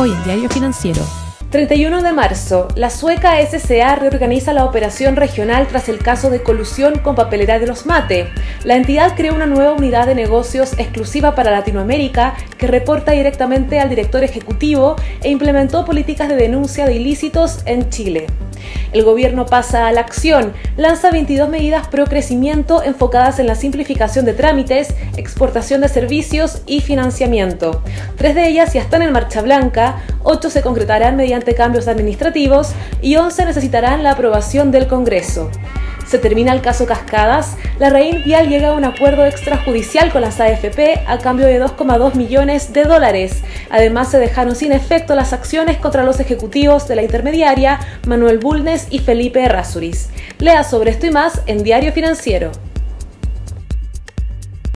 Hoy en Diario Financiero. 31 de marzo, la sueca SCA reorganiza la operación regional tras el caso de colusión con papelera de los mate. La entidad creó una nueva unidad de negocios exclusiva para Latinoamérica que reporta directamente al director ejecutivo e implementó políticas de denuncia de ilícitos en Chile. El gobierno pasa a la acción, lanza 22 medidas pro crecimiento enfocadas en la simplificación de trámites, exportación de servicios y financiamiento. Tres de ellas ya están en marcha blanca, ocho se concretarán mediante cambios administrativos y 11 necesitarán la aprobación del Congreso se termina el caso Cascadas, la Rein Vial llega a un acuerdo extrajudicial con las AFP a cambio de 2,2 millones de dólares. Además, se dejaron sin efecto las acciones contra los ejecutivos de la intermediaria Manuel Bulnes y Felipe Errázuriz. Lea sobre esto y más en Diario Financiero.